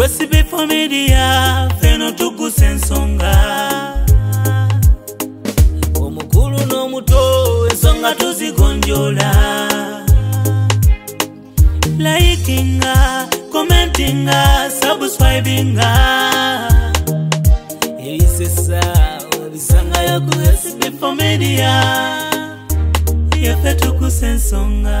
wesibi familia feno tukusa ensonga. Omukulu n'omuto ensonga tuzigonjola. Likinga commentinga subscribinga. Ebisesa obisangayo ku sb familia yaffe tukusa ensonga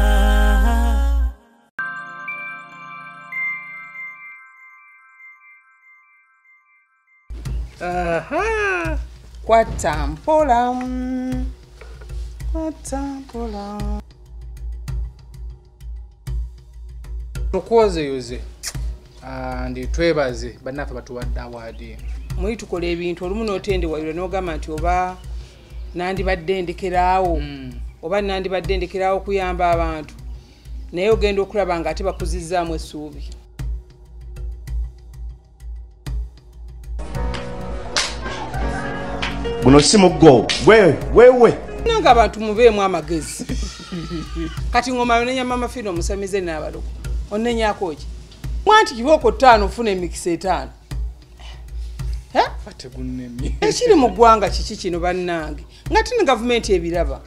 aha! Kwata mpola kwata mpola tukwozeyoze Ah, ndi twebaze. Bannaffe batuwadde awaadi muli tukola ebintu olumu n'otendewalirwa n'ogamba nti oba nandibadde ndekeraawo oba nandibadde ndekeraawo okuyamba abantu. Naye ogenda okulaba nga ate bakuzizzaamu essuubi guno si muggo wewe wewe nanga abantu mubeemu amagezi. Kati ngomala onenya mama fina omusamize naabaloko onenyako ki mwanti kibooko ttaano ofuna emikisa etaano. Ekiri mu ggwanga kiki kino bannange? Nga tini gavumenti ebiraba.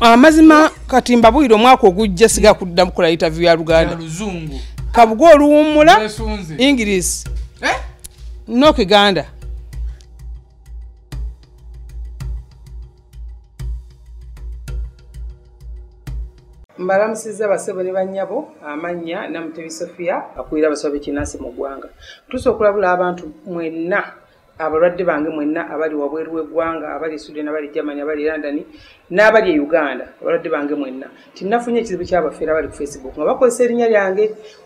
Amazima kati mbabwire omwaka ogujja siga kudda kukola interview ya luganda luzungu kabuga oluwummula Nesunze. Nokiganda mbalamusizza basebo ne bannyabo amannya namutebi sofiya akulira abasawo b'ekinansi mu ggwanga. Tusa okulabula abantu mwenna abalwadde bange mwenna abali wabweru w'eggwanga abali sudan abali germany abali london n'abali e uganda abalwadde bange mwenna. Tinafunye ekizibu kyabafeera abali ku facebook nga bakozesa erinnya lyange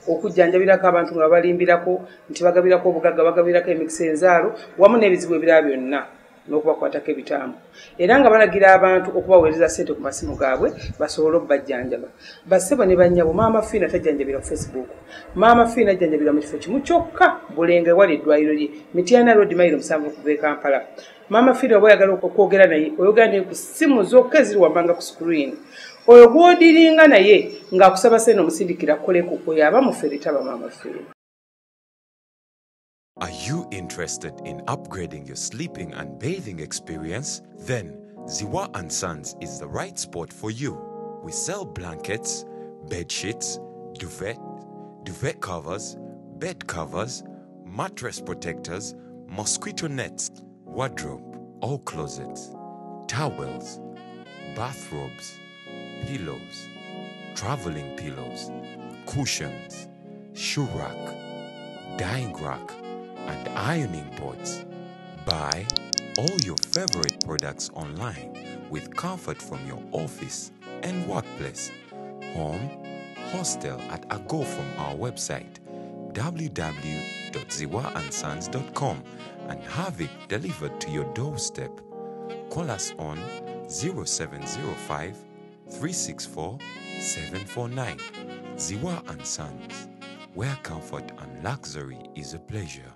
okujjanjabirako abantu nga babalimbirako nti bagabirako obugagga bagabirako emikisa enzaalo wamu n'ebizibu ebirala byonna n'okubakwatako ebitaamu era nga balagira abantu okubaweereza ssente ku masimu gaabwe basobole okubajjanjaba bassebo ne bannyabo maama fiina tajjanjabira ku facebook. Maama fiina ajjanjabira mu kifo kimu kyokka bulenga ewali eddwaliro lye mityana road mairo musanvu okuva e kampala. Maama fiina oba oyagala okwogera naye oyogera naye ku simu zokka eziri wammanga ku screen. Oyo gwodiringa naye ng'akusaba sente omusindikira koleku oyo aba mufere taba maama fiina Are you interested in upgrading your sleeping and bathing experience? Then Ziwa and Sons is the right spot for you. We sell blankets, bed sheets, duvet, duvet covers, bed covers, mattress protectors, mosquito nets, wardrobe or closets, towels, bathrobes, pillows, traveling pillows, cushions, shoe rack, dyeing rack, and ironing boards. Buy all your favorite products online with comfort from your office and workplace, home, hostel at a go from our website www.ziwaansons.com and have it delivered to your doorstep. Call us on 0705 364 749. Ziwa and Sons, where comfort and luxury is a pleasure.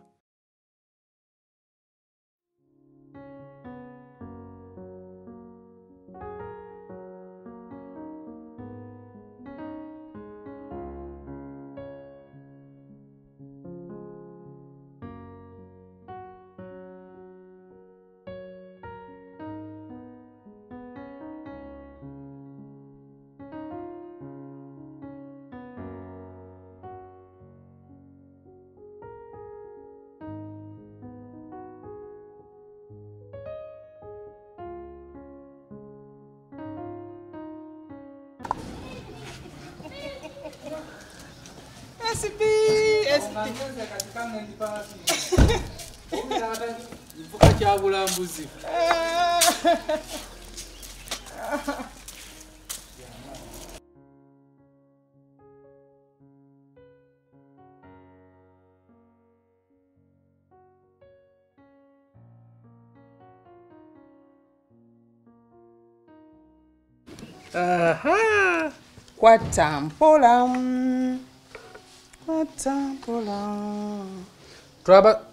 SB, Aha! Kwata mpola.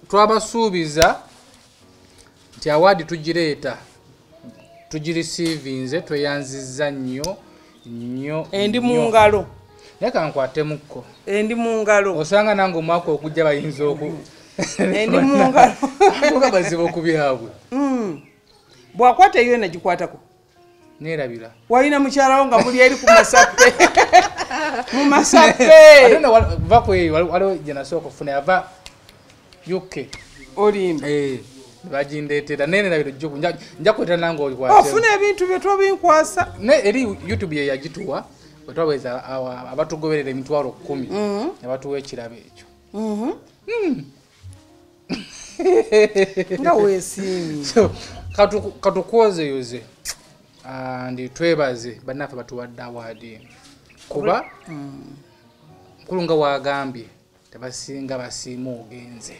Twabasuubiza nti awaadi tugireeta tugirisiivinze tweyanziza nnyo nnyo endi mu ngalo naye kankwattemukko endi mu ngalo osanga nange omwaka okujja bayinza oku endi mu ngalo bazibu okubyabwe. Mm. bwakwata eyo nagikwatako neerabira walina mukyalawo nga muli eri ku masappe. Mu ate masappe no wal- va ku eyo wal- waliwo gye nasooka okufuna yava uk olimba. Eh, bagindeetera naye nerabira nja kwetera nange ofuna ebintu bye tobinkwasa ne eri youtube ye yagituwa wetwabaweza awa- abatugoberera emitwalo kumi ne batuwa ekirabo ekyo. Nga weesiimye. So, ndi twebaze bannaffe batuwadde awaadi kuba mukulu nga wagambye tebasinga basiima ogenze.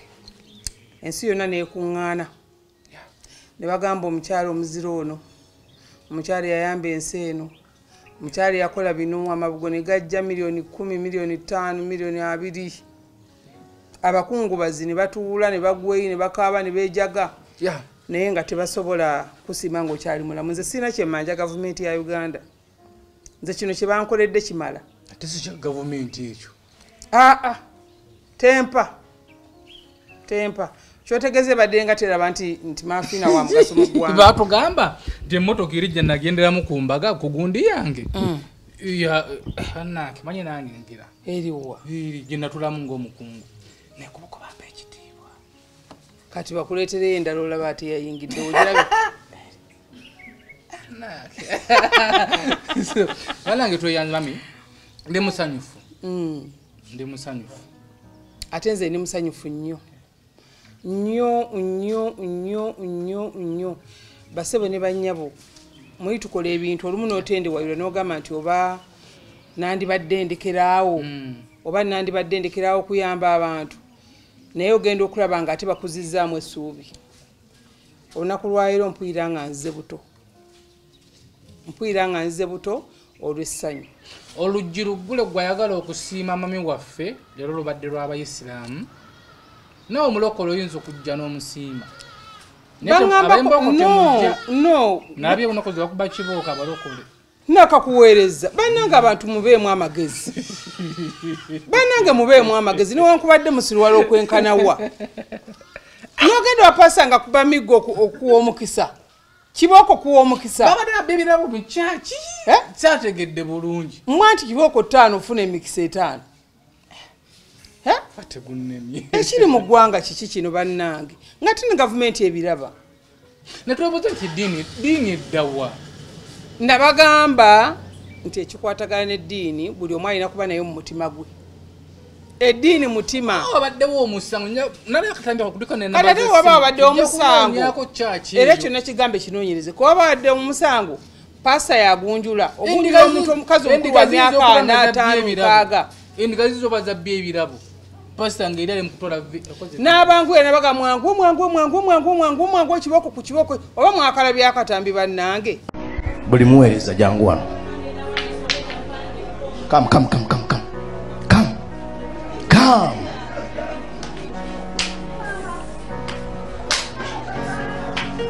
Ensi yonna nekuŋŋaana ne bagamba omukyalo omuziro ono omukyalo yayamba ensi eno omukyalo yakola bino amabugo ne gajja miliyoni kumi miliyoni ttaano miliyoni abiri. Abakungubazi ne batuula ne bagweyi ne bakaaba ne bejaga naye nga tebasobola kusiima ngaokyali mulamu. Nze sirina kyemanja gavumenti ya uganda. Nze kino kyebankoledde kimala. Ate si kya gavumenti ekyo? Aa tempa. Tempa. Kyotegeze badde nga teraba nti nti mafiina wa mugaso mu ggwanga. Batugamba nti emotoka eri gye nagenderamu ku mbaga ku gundi yange. Ya anange manye nange ngira. Eriwa eri gye natulamu ng'omukungu. Ekitiibwa kati bakuleetereyo endala olaba ate yayingidde ogirabe banange tweyanze mami ndi musanyufu. Mm. ndi musanyufu. Ate nze ndi musanyufu nnyo. Nnyo nnyo nnyo nnyo nnyo. Basebo ne bannyabo muli tukola ebintu olumu n'otendewayirwa n'ogamba nti oba nandibadde ndekeraawo oba nandibadde ndekeraawo okuyamba abantu naye ogenda okulaba nga ate bakuzizaamu essuubi. Olunaku lwayiro mpuyira nga nze buto. Mpuyira nga nze buto olw'essanyu. Oluggi luggule gwayagala okusiima mami waffe leero lubadde lw'abayisiraamu nawe omulokole oyinza okujja n'omusiima. Nabye onakozi bakuba kibooka abalokole. Nakakuweereza bannange abantu mubeemu amagezi bannange mubeemu amagezi newankubadde musirwala okwenkanawa. Nogenda wapasa nga kuba miggo oku- okuwa omukisa. Kibooko kuwa omukisa. Babadde nabba ebirabo mu kyaki Eh? kyategedde bulungi. Mwa nti kibooko ttaano ofuna emikisa etaano. Eh? ekiri mu ggwanga kiki kino bannange? Nga tini gavumenti ebiraba. Netwebuuza nti diini eddawa nabagamba nti ekikwatagana n'eddiini buli omu alina kuba naye mu mutima gwe. Eddiini mutima. Wabaddewo omusango nali akatambi akudika kati ate waba wabadde omusango. era kyonna kigambo ekinoonyereze kuba wabadde omusango paasa yagunjula. Ogunjula omuntu omukazi omukulu wa myaka ana ataano mukaaga. Endiga zizoba zabby ebirabo pasita nga eri ali mukutwala vi- akoze- n'abangu era baga mwangu mwangu mwangu mwangu mwangu mwangu ekibooko ku kibooko oba mwakala byakatambi bannange? Buli muweereza jangu wano kam kam kam kam kam kam kam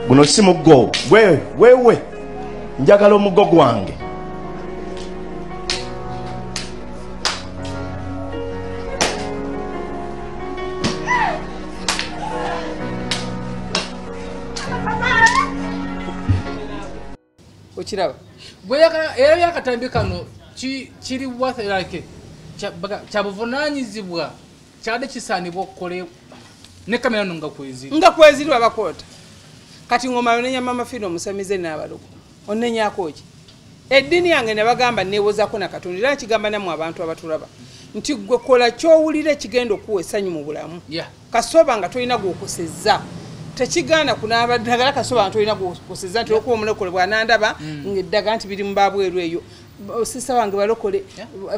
guno si muggo wewe wewe njagala omuggo gwange okiraba. Bwe era byakatambi kano ki- kiri wa- like, kyabuvunanyizibwa kyadde kisaanibwa okukole ne kamera no nga kweziri nga kweziri babakoota kati ngoma onenya mama fina omusamize n'abalogo onenyako ki? Eddiini yange nebagamba neewozako nakatonda era nkigamba nammwe abantu abatulaba nti gwe kola kyowulira ekigenda okuwa essanyu mu bulamu kasoba nga tolina gwokosezza. Tekigaana kunaaba ddagala kasoba nga tolina gwokosezza nti okuba omulokole bwanandaba ngaeddaga nti biri mu babweru eyo sisa wange balokole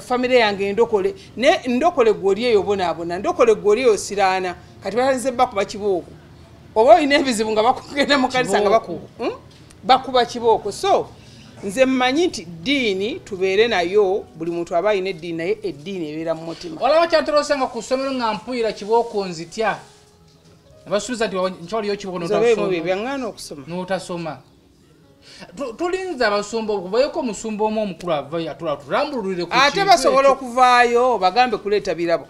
famire yange endokole ne ndokole gwoli eyo bonaabona ndokole gwoli eyo siraana. Kati balinze bakuba kibooko. Oba olina ebizibu nga bakugenda mu kanisa nga baku- Hmm? bakuba kibooko. So nze mmanyi nti ddiini tubeere nayo buli muntu aba alina eddiini naye eddiini ebeera mu mutima. Olaba kyantolosanga ku ssomero nga mpuyira kibooko nzitya? Nebasuubiza nti nkyaliyo kibooko zobeemu bye byaŋŋaana okusoma. N'otasoma Tu- tulinze abasumba okuvayoku omusumba omu omukulu avayo tulambululire ku ate basobola okuvaayo bagambe kuleeta birabo.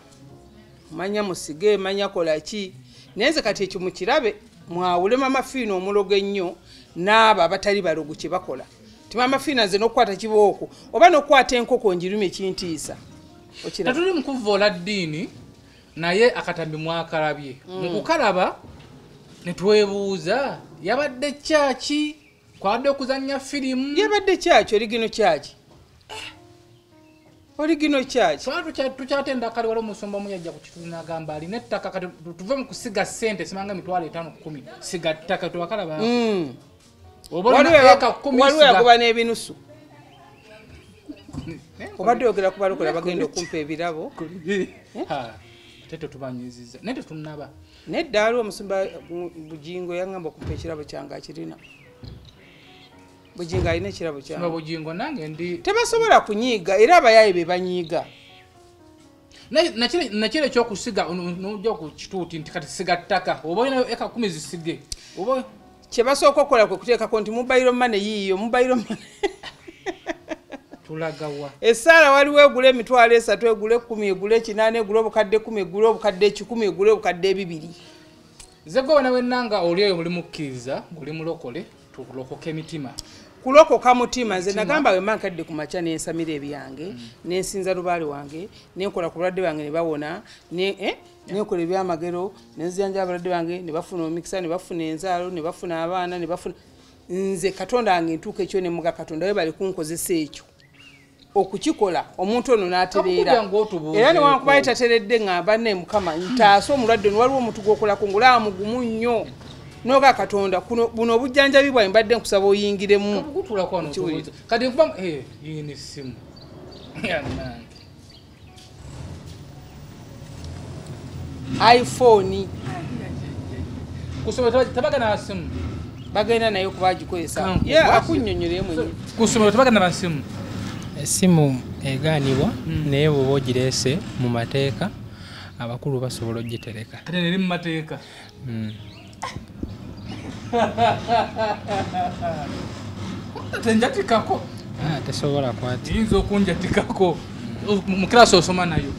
Manya musige manya kolaki naye nze kati ekyo mukirabe mwawulemu amafiina omulogo ennyo n'abo abatali balogo kye bakola. Tima amafiina nze n'okukwata kibooko oba n'okukwata enkoko njirumi ekintiisa. Okiraba tetuli mukuvoola ddiini naye akatambi mwakalabye. Mm. mukukalaba netwebuuza yabadde kyaki kwabadde okuzanya firimu. Yabadde kyaki? Oligino kyaki? Oligino kyaki? Tukyatenda kale wali omusumba omu yajja ku kitundu n'agamba alina ettaka kati tu- tuve mu kusiga sente simanga emitwalo etaano kumi. Siga ttaka tewakalaba. Mm. oba waliwo yagoba n'ebinusu. Obadde oyogera ku balokola bagenda okumpa ebirabo. Ha, ate tetubanyiziza naye tetunaba. Nedda aliwo omusumba Bu- bujingo yaŋŋamba okumpa ekirabo kyange akirina bujingo alina ekirabo kyange bugingo nange ndi tebasobola kunyiiga era abayaayi be banyiiga. Nakire ekyokusiga nojja ku kituuti nti kati siga ttaka oba olina eka kumi zisige oba kye basooka okukola kwe kuteekako nti mubayiro mane yiiyo mubayiro mane tulagawa. Essaala waliwo egula emitwalo esatu egula ekumi egula ekinaana egula obukadde ekumi egula obukadde ekikumi egula obukadde ebibiri zegwe wena wenanga oli oyo muli mukkiriza oli mulokole tulokoka emitima kulokoka mutima nze nagamba wemma nkadde ku makya nensamira ebyange nensinza lubaale wange nenkola ku balwadde bange ne bawona ne- eh, nenkola ebyamagero nenzijanja abalwadde bange ne bafuna omukisa ne bafuna enzaalo ne bafuna abaana ne bafuna nze katonda wange ntuuka ekyo nemuga katonda we bali kunkozesa ekyo. Okukikola omuntu ono n'atereera era newankubaye tateredde ŋŋamba ne mukama ntaase omulwadde ono waliwo omuntu gwokolako ngulaba mugumu nnyo noga katonda kuno buno obujjanjabi bwawe mbadde nkusaba oyingiremu. Gutulako wano Kiwulire. tubuuze. kati nkuba eh, yini simu yanange iphone. Kusomero tabagana basimu bagenda naye okubagikozesa Kanku, ye lwaki? akunyonyoleyo mwenye. Kusomero tabagana basimu essimu egaanibwa naye bw'oba ogireese mu mateeka abakulu basobola ogitereka kati neri mu mateeka. Tenjatikako. Ah, tesobola kwati yinza okunjatikako. Mu kirasi osoma nayo.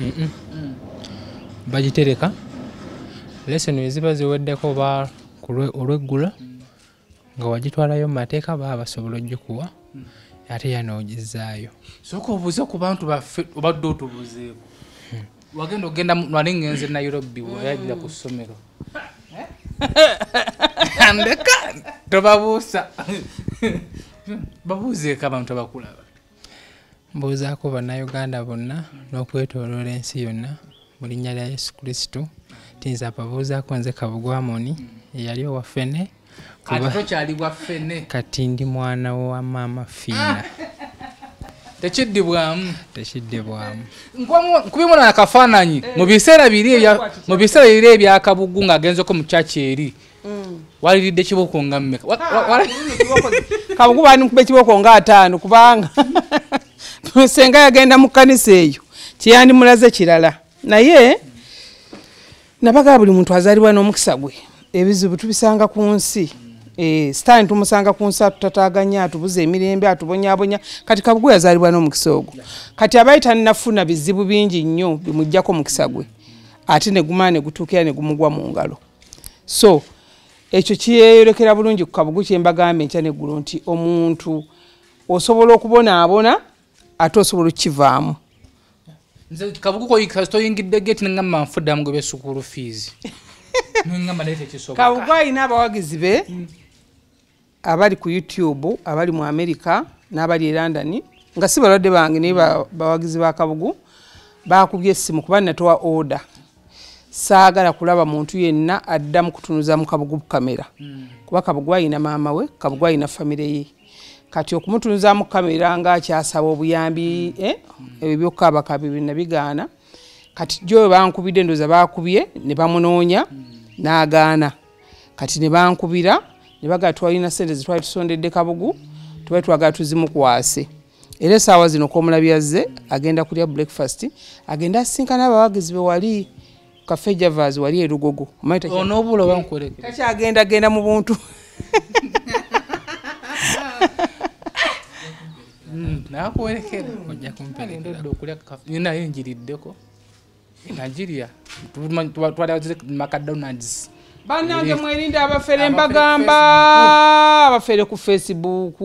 Mm-mm. bagitereka. Lesoni eziba ziweddeko oba lwe- olweggulo nga wagitwalayo mu mateeka baba basobola ogikuwa ate ya n'ogizaayo soka obuuze ku bantu baffe obadde otubuuzeeko. Wagenda ogenda nali ngenze nairobi wayajira ku ssomero ndeka tobabuusa. Babuuzeeko abantu abakulaba. Mbuuzaako bannayuganda bonna n'okwetooloola ensi yonna mu linnya lya yesu kristo. Tinza ababuuzaako nze kabugwamoni eyali owaffene kati ndi mwana wa maama fiina tekiddibwamu. Tekiddibwamu. Nkubimuna akafaananyi mu biseera biri mu biseera biri ebyakabugu ng'agenzeko mu kyaki eri waliridde kiboko nga mmeka? Kabugu bani nkuba ekiboko nga ataano kubanga senga yagenda mu kkanisa eyo kyeyandimulaze kirala. Naye nabagaba buli muntu azaalibwa n'omukisa gwe ebizibu tubisanga ku nsi. Eh, sitaani tumusanga ku nsi atutataganya atubuza emirembe atubonyabonya kati kabugu yazaalibwa n'omukisa ogwo. Kati abaali tanafuna bizibu bingi nnyo bimugjako omukisa gwe. Ate negumala negutuukira negumugwa mu ngalo. So ekyo kyeyolekera bulungi ku kabugu kyembagambe enkya neggulu nti omuntu osobola okubonaabona ate osobola okukivaamu. Nze kabuguko toyingidde geti neŋamba nfuddamu gwe besukulu fees. Kabugu alina abawagizi be abali ku youtube abali mu america n'abali e london nga si balwadde bange naye ba- bawagizi ba kabugu bakubye essimu kuba natowa order. Saagala kulaba muntu yenna adda mu kutunuza mu kabugu kamera. Kuba kabugu ayina maama we kabugu ayina famire ye. Kati okumutunuza mu kamera ngaakyasaba obuyambi eh, ebyo byokaabakabi bina bigaana. Kati jo bankubidde ndoza bakubye ne bamunoonya n'agaana. Kati ne bankubira ne bagala twalina sente zetwali tusondedde kabugu tubali twagala tuzimukwase era esaawa zino komulabyaze agenda kulya breakfast agenda asinkana abawagizi be wali kafe javas wali erugogo takyagenda genda mu buntu nakuwerekera ojja kumperekera ndodde okulya naye njiriddeko nagirya twalaze macdonalds bannange Eri- mwerinde abafere mbagamba. Abafere ku facebook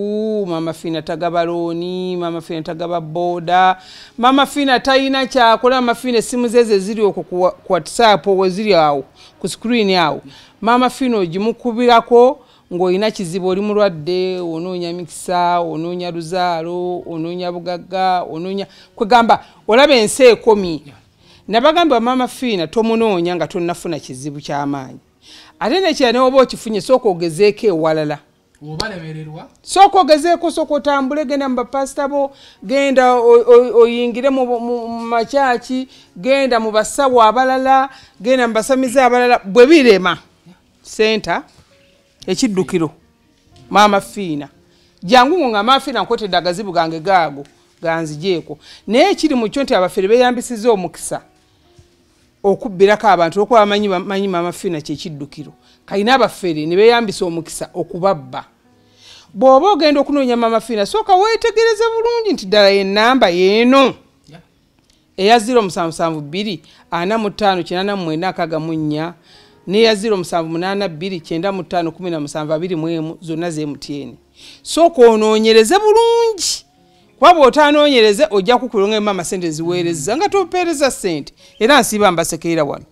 mama fina tagaba looni mama fina tagaba boda. Mama fina talina kyakola mama fina essimu ze ze ziri okwo ku whatsapp we ziri awo ku screen awo. Mama fina ogimukubirako ng'olina kizibu oli mulwadde onoonya mikisa onoonya luzaalo onoonya bugagga onoonya kwegamba olaba ensi ekomi. Nabagamba mama fiina tomunoonya nga tonnafuna kizibu kyamaanyi ate nekira newoba okifunye sooka ogezeeko ewalala. Obalemererwa sooka ogezeeko sooka otambule genda mu bapasita bo genda oyingire mu makyaki genda mu basawo abalala genda mu basamize abalala bwe birema. Senta ekiddukiro maama fiina. Jangu ngo nga maama fiina nkotedde agazibu gange gaago ganzijeeko. Naye ekiri mu kyo nti abafere beyambisiza omukisa okubbirako abantu bamanyi maama fiina kyekiddukiro kalina abafere ne beyambisa omukisa okubabba. Bw'oba ogenda okunoonya maama fiina sooka weetegereze bulungi nti ddala yenamba yeeno eya 0772 45 84 akaga mu nnya neya 0782 95 17 21 zonna ze mtn sooka onoonyereze bulungi kuba bw'otaanoonyereze ojja kukulongemu amasente ziweereza nga topeereza sente era nsiiba mbasekeera wano.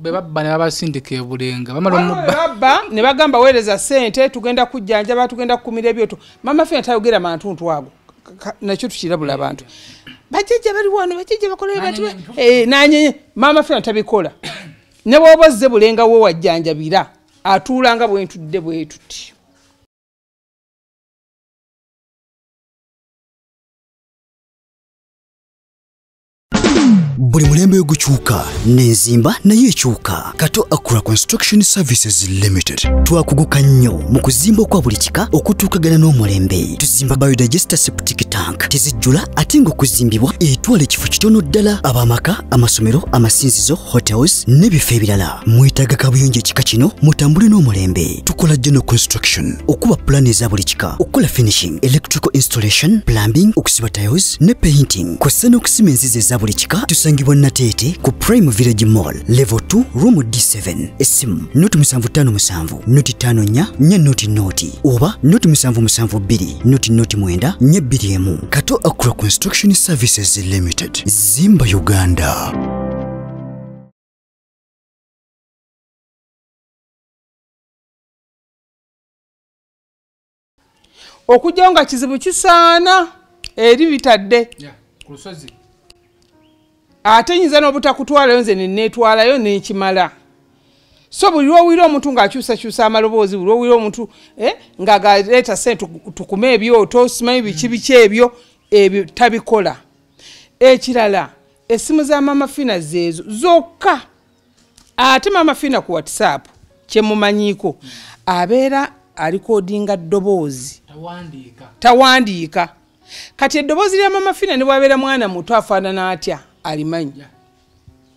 Bebabba ne babasindika ebulenga bamala Waliwo omubba babba ne bagamba weereza sente tugenda kujjanjaba tugenda kukumira ebyoto. Mama fena tayogera mantuntu ago nakyo tukirabula abantu. Bajjajja bali wano bajjajja bakola bati nanyenye. Mama fena tabikola. Ne bwoba ozze bulenga we wajjanjabira atuulanga bwentudde bwetuti buli mulembe gukyuka n'enzimba naye ekyuka. Kato akura construction services limited. Twakuguka nnyo mu kuzimba okwa buli kika okutuukagana n'omulembe. Tuzimba biodigester septic tank. Tezijjula ate ng'okuzimbibwa etwala ekifo kitono ddala. Ab'amaka amasomero amasinzizo hotels n'ebifo ebirala. Mwetaaga kabuyonjo ekika kino mutambule n'omulembe. Tukola general construction okuba pulaani eza buli kika. Okukola finishing electrical installation plumbing okusiba tiles ne painting. Kw'ossa n'okusima enzizi eza buli kika tusangibwa nateete ku prime village mall level 2 room d7 essimu noti 757 noti 54 nya noti noti oba noti 772 noti noti 9 nya 21 kato akura construction services limited zimba uganda. Okujjawo nga kizibu kisaana eri bitadde. Ku lusozi ate nyinza n'obutakutwalayo nze neneetwalayo nekimala so buli lwowira omuntu ng'akyusakyusa amaloboozi buli lwowira omuntu eh, nga galeeta sente tuku- tukume ebyoto simanyi biki biki ebyo ebyo tabikola. Ekirala essimu za mama fina zeezo zokka. Ate mama fina ku whatsapp kyemumanyiiko abeera alikodinga ddoboozi. Tawandiika. Kati eddoboozi lya mama fina ne bwabeera mwana muto afaanana atya alimanyi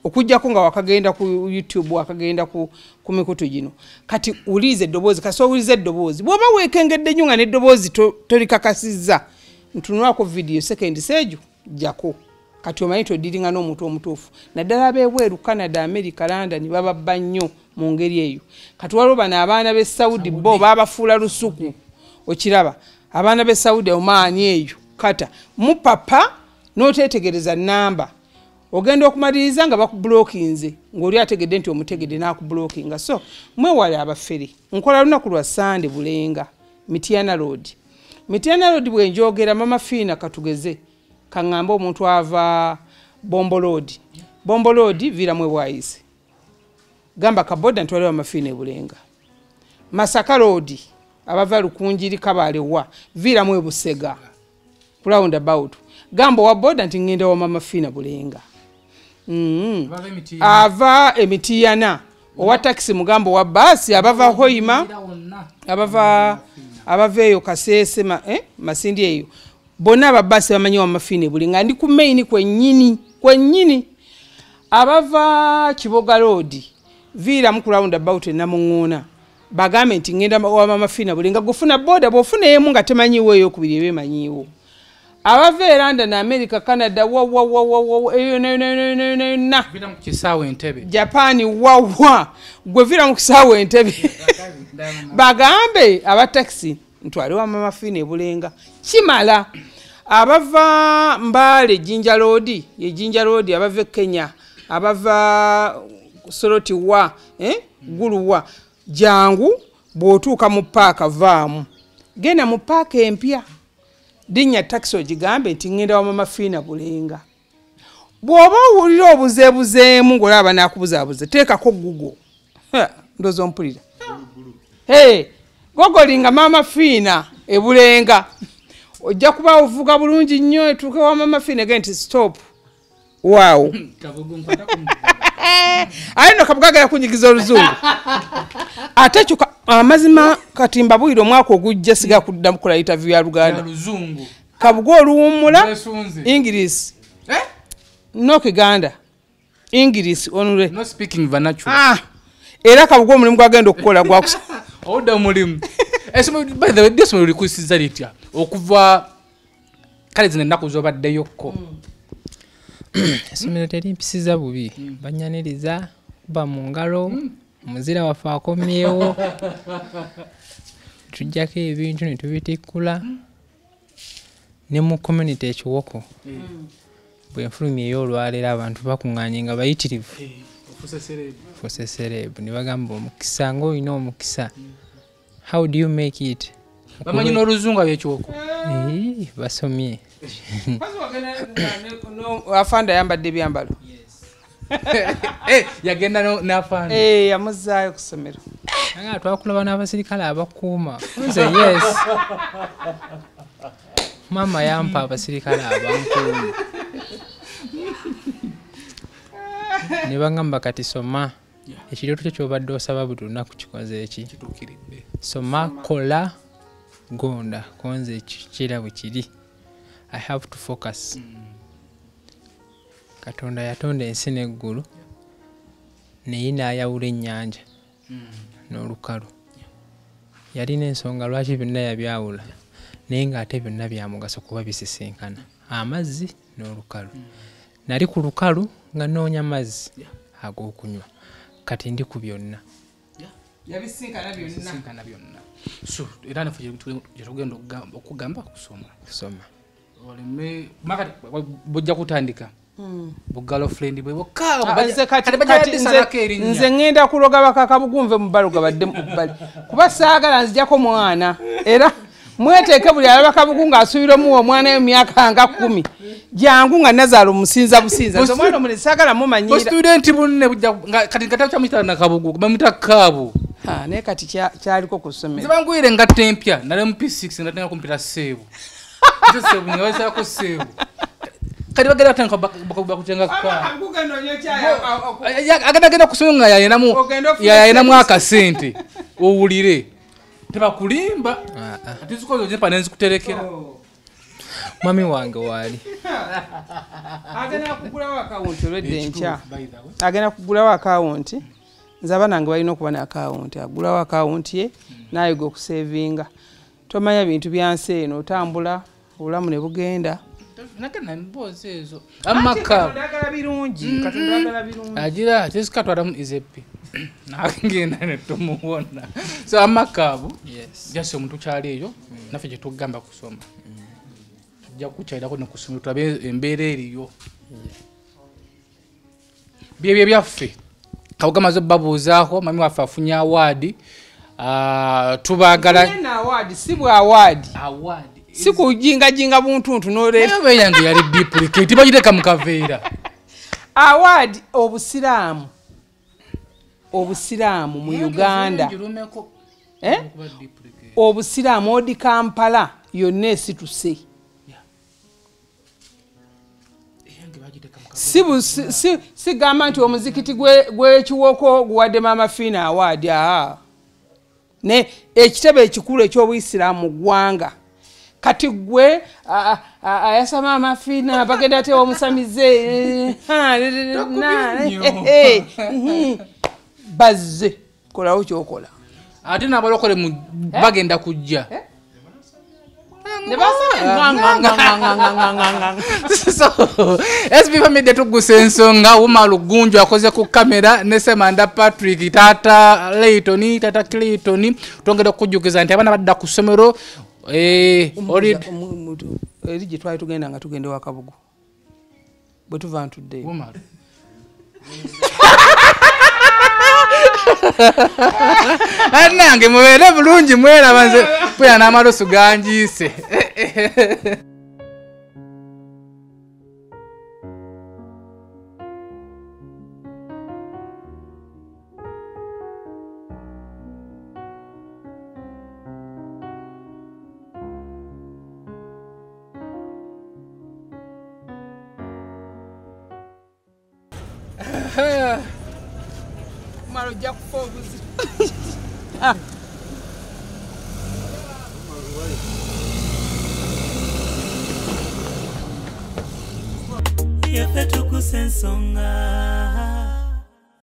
okugjako nga wakagenda ku youtube wakagenda ku, ku mikutu gino. Kati uliiza eddoboozi kasi owuliza eddoboozi. Bw'oba weekengedde nnyo nga n'eddoboozi to- tolikakasizza ntunulako vidiyo sekendi seejo jjako. Kati omanyi todiringa n'omuntu omutuufu. Naddala ab'ebweru canada america london bababba nnyo mu ngeri eyo. Kati waliwo bano abaana b'e saudi bo babafuula lusuku. Okiraba abaana b'e saudi omaani eyo. Kata mupapa n'otetegereza namba ogenda okumaliriza nga bakubulokinze ng'oli ategedde nti omutegedde n'akubulokinga. So mwewale abafere nkola lunaku lwa sande bulenga mitiana road. Mitiana road bwenjogera mama fiina katugeze kaŋŋambe omuntu ava bombo road. Bombo road viiramu ebwayise gamba kaboda ntwaliwo amafiina ebulenga masaka road abava lukunjiri kabaalewa viiramu ebusega round about. Gamba owa boda nti ŋŋenda wa mama fiina bulenga ava emitiyana owa takisi mugambo owa baasi abava hoima. Era wonna. Abava abava eyo kaseese eh, masindi eyo. Bonna ababaasi bamanyi wamafiina buli nga ndi ku maini kwennyini kwennyini. Abava kiboga road viiramu ku round about enamuŋuuna bagambe nti ŋŋenda wamamafiina buli nga gufuna boda bwofuna emu nga temanyiwo eyokubiri eba emanyiwo abava e london america canada wawawawawa eyo nayonayonayona vira mu kisaawe entebe. Japaani wawa gwe vira mu kisaawa entebe. Bagambe abatakisi ntwale wamamafiina ebulenga kimala abava mbaale jinja roodi ye jinja roodi abava e kenya abava soroti wa eh? guluwa jangu bw'otuuka mu paaka vaamu. Genda mu paaka empya linnya takisi ogigambe nti ŋŋenda wamamafiina bulenga. Bw'oba owulira obuzeebuzeemu ng'olaba naakubuzaabuze teekako gugo ndoozi ompulira. Hey, gogolinga maama fiina ebulenga ojja kuba ovuga bulungi nnyo etuuke wa maama fiina ge nti stop. Waawo aye no kabuga gala kunyigiza oluzungu. Ate kyo amazima kati mbabwire omwaka ogujja siga kuddamu kola interview ya luganda kabuga oluwummula ingirisi. Eh? no kiganda. Ingirisi onule. Ah, era kabuga omulimu gwagenda okukola gwakusa owudde omulimu. Essomero- likusiza litya okuva kale zino ennaku zobaddeyokko essomero terimpisiza bubi. Banyaniriza kuba mu ngalo omuzira waffe akomyewo tujjako ebintu ne tubitikkula ne mu community ekiwoko. Bwe nfulumya ey'olwaleero abantu bakuŋŋanye nga bayitirivu. Fuse serebu ne bagamba omukisa ngaolina omukisa. How do you make it bamanyi n'oluzungu abyekiwoko Eh, basomye. Afanda ayambadde ebyambalo. Eh, yagenda no- n'afaana Eh, yamuzaayo ku ssomero. Nga twakulaba n'abasirikale abakuuma. Nze yes. Maama yampa abasirikale abankuuma. Ne bagamba kati soma. Ekirooto kyo kyobadde osaba buli lunaku kikoze eki soma kola gonda konze kira bwe kiri. I have to focus. Katonda yatonda ensi n'eggulu naye n'ayawula ennyanja n'olukalu. Yalina ensonga lwaki byonna yabyawula? Naye ng'ate byonna byamugaso kuba bisisinkana. Amazzi n'olukalu. Nali ku lukalu nga noonya mazzi ag'okunywa. Kati ndi ku byonna. Yabisinkana byonna. Sinkana byonna so era nafe gyetugenda okugamba kusoma kusoma. Oleme makati bujja kutandika bugirlfriend bwe Ah, nze kati- kati bokaabajaddisako nze- erinnya. nze ŋŋenda kuloga bakakabugunve mu baluga badde mu bbali. Kuba saagala nzijako mwana era mweteeke buli alaba kabugu ng'asuubira omuwa omwana emyaka nga kumi jangu nga nazaala omusinza businza. Omwana omule saagala mumanyira. Bostudenti bunne kati nga takyamuyita nakabugu bamuyita kaabu Ah, naye kati kya- kyaliko ku ssomero? Zibangwire engatta empya nale mu p6 ndatenga kumpita seebu seebu ngabaisako seebu kati bagenda batandika bakutenga kaabu agendagenda kusomero nga yayenamu akasente owulire. Tebakulimba. Ah, ah. ati zikoze ojepa nenzikuterekera mwami wange waali agenda kugulawo akawunti olwedde enkya agenda kugulawo akawunti nze abaana nge balina okuba n'akawunti agulawo akawunti ye nayiga okusevinga. Tomanya bintu byansi eno otambula obulamu ne bugenda. Nagenda mboozi ezo? Amakaabu agala birungi agira tesikatwalamu izepi nagenda netumuwona so amakaabu yes. jasi omuntu kyali eyo naffe gyetugamba kusoma. Tujja kukyalirako nekusomero tulabe embeera eriyo. Byebyo byaffe kawugamaze babuuzaako mami waffe afunye awaadi tubagala na awaadi si bwa awaadi. Si kujingajinga buntuntu noleeta. Ebe yange yali duplicate bagireka mu kaveera. Awaadi obusiraamu. Obusiraamu mu uganda. Eh? obusiraamu odi kampala yonna esituse sigamba nti omuzikiti gwe- gw'ekiwoko guwadde maamafiina awaadi aa ne ekitebe ekikulu ekyobuyisiraamu mu ggwanga. Kati gwe a- a- a- ayasama amafiina bagenda te omusamize eh, ha, na- nnyo. eh, eh, bazze kolawo kyokola. Ate nabalokole mu bagenda kujja. Ne so sb famide tugusa ensonga wuma lugunju akoze ku kamera ne semanda patrick tata leighton tata clayton tongera okujjukiza nti abaana badda ku ssomero eh, eri gye twali tugenda nga tugenda ewakabugu bwe tuva ntuddeyo. annange mubeere bulungi mweraba nze puya n'amalosu ganjiise